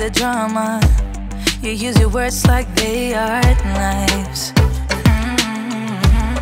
the drama. You use your words like they are knives. Mm-hmm.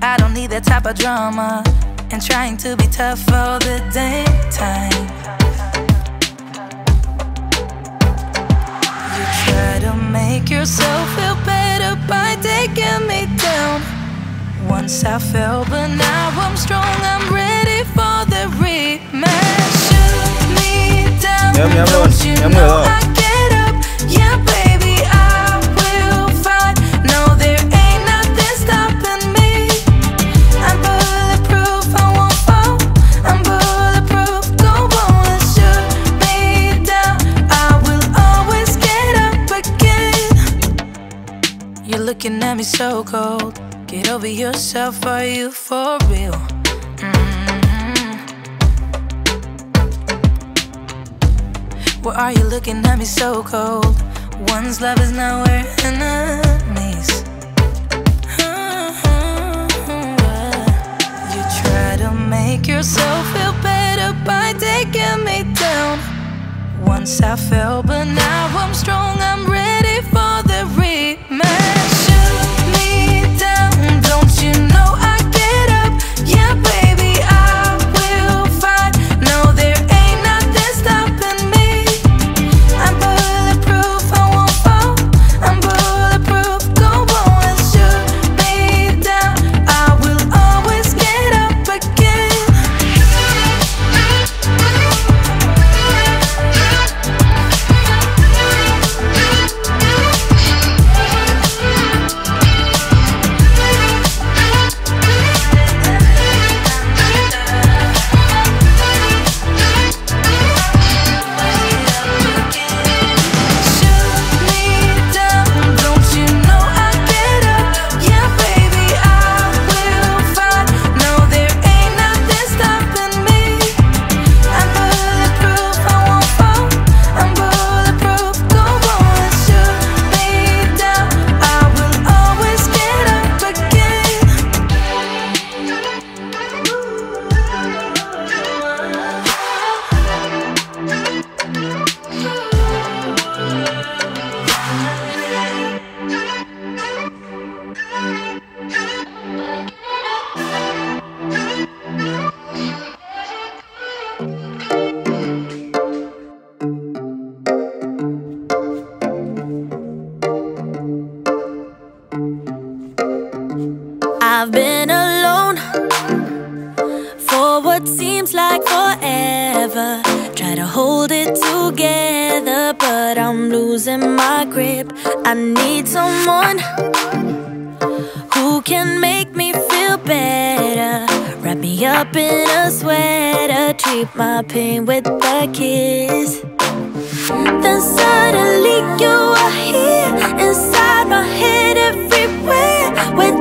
I don't need that type of drama and trying to be tough all the damn time. You try to make yourself feel better by taking me down. Once I fell, but now I'm strong. I'm ready for the rematch. Shoot me down. Nhắm, nhắm luôn, Don't you nhắm know người I get up? Yeah, baby, I will fight. No, there ain't nothing stopping me. I'm bulletproof, I won't fall. I'm bulletproof, go on and shoot me down. I will always get up again. You're looking at me so cold. Get over yourself, are you for real? Why are you looking at me so cold? One's love is now we're enemies. Uh-huh. You try to make yourself feel better by taking me down. Once I fell, but now I'm strong. I'm ready for the rematch. hold it together, but I'm losing my grip. I need someone who can make me feel better. Wrap me up in a sweater, treat my pain with a kiss. Then suddenly you are here inside my head everywhere. With